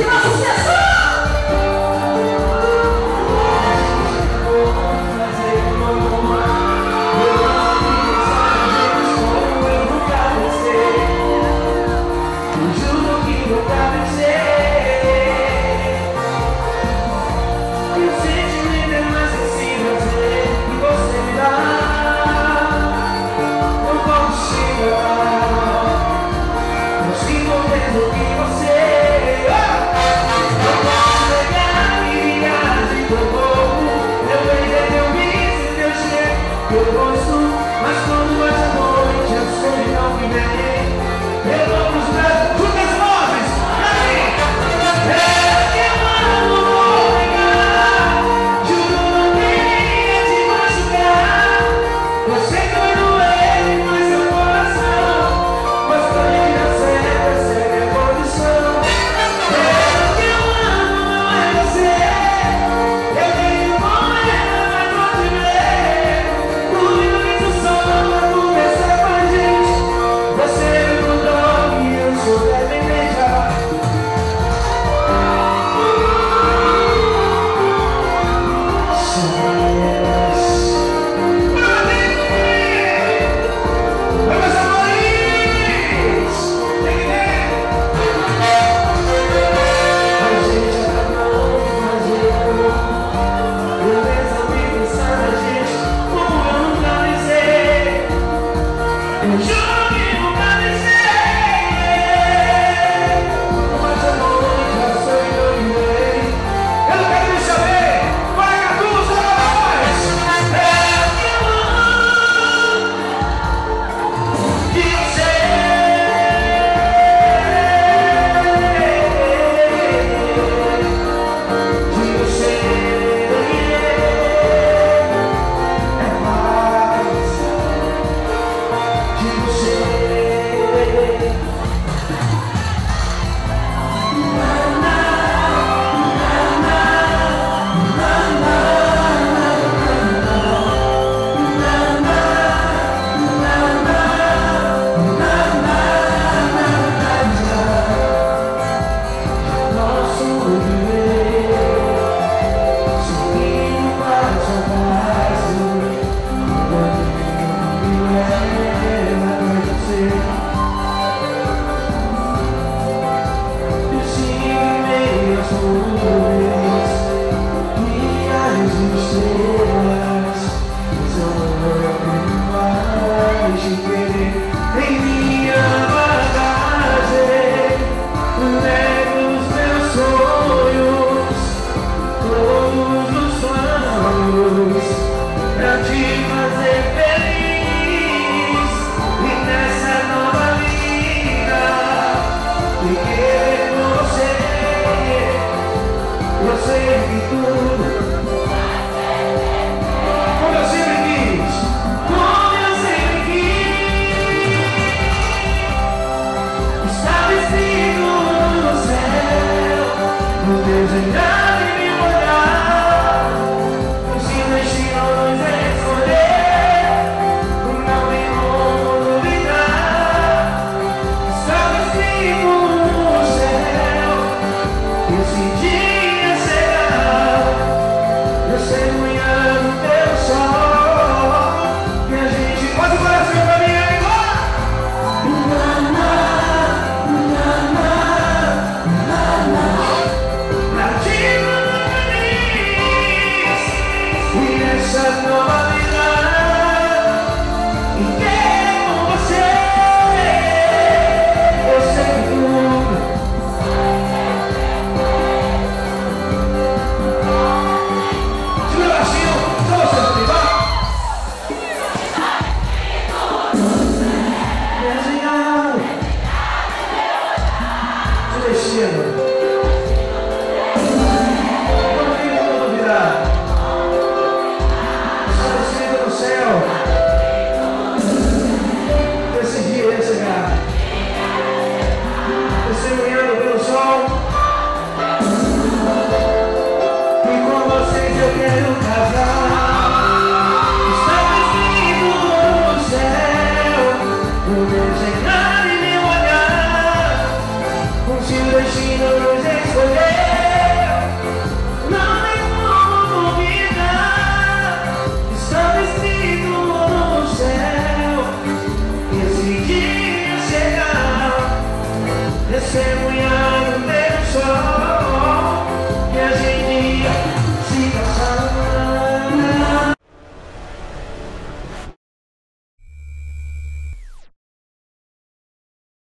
You. Deixe same